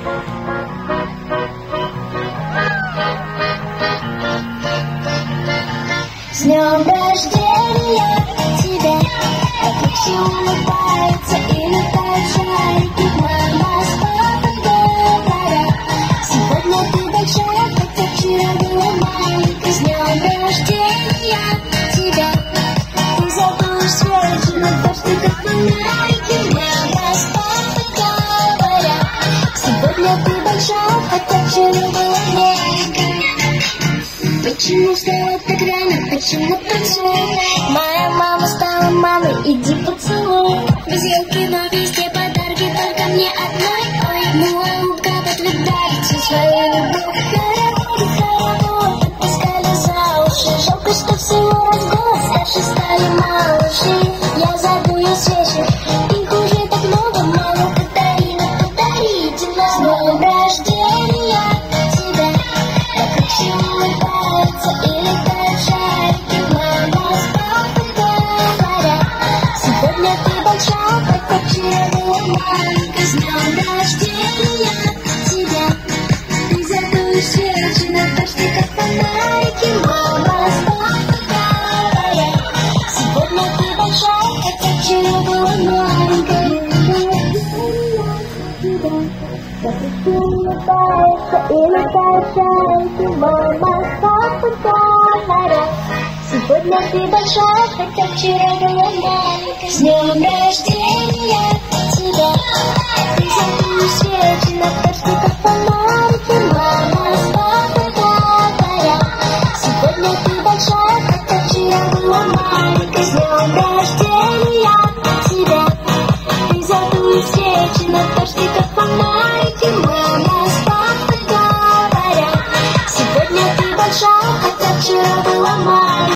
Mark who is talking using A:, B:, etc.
A: С днем рождения тебя, как все улыбаются и летают шарики, мама с папой говорят. Сегодня ты большая, хотя вчера была маленькой. С днем рождения тебя, ты забудешь свечи, но дождь Почему встала так рано, почему танцует? Моя мама стала мамой, иди поцелуй. Без елки, но везде подарки, только мне одной. Ой, ну а утка подтверждает всю свою любовь Хороводы, хороводы, таскали за уши Жалко, что всего раз год старше стали малыши Я задую свечи, Сегодня ты большая, хотя вчера была Мама с pang mai tim